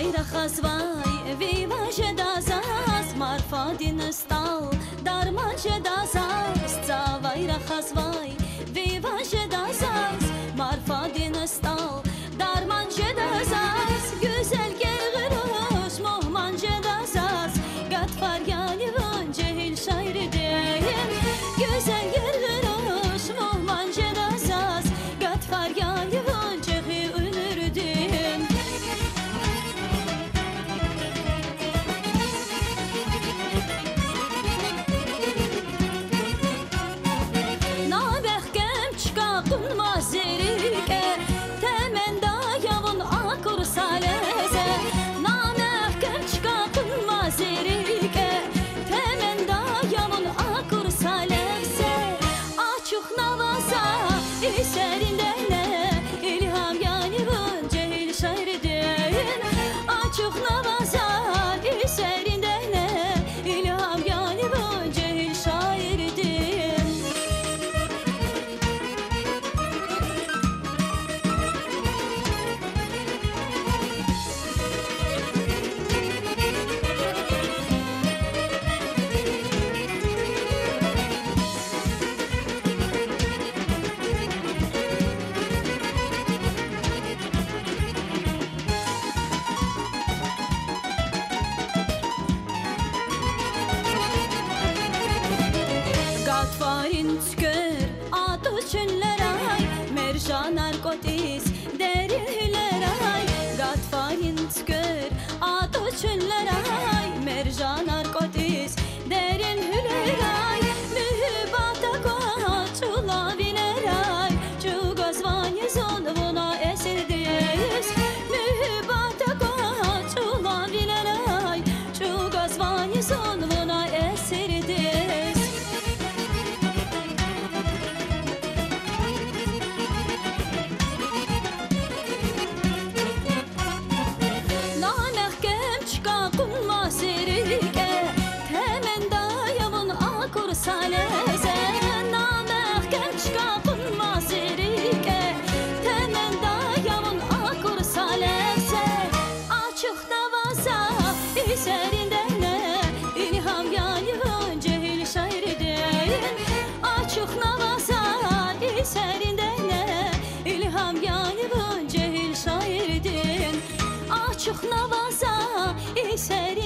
ای غير خسواي في ما شدا ساس مار فادي نستال دار ما شدا ساس تا غير خسواي eserinden sirke Temen dayımın akur saleze. Namek genç kapınma sirke Temen dayımın akur saleze. Açık davasa üzerinde ne? Cehil şairi değil navaza üzerinde ne? İlham yayın cehil şairdin Açık navaza üzerinde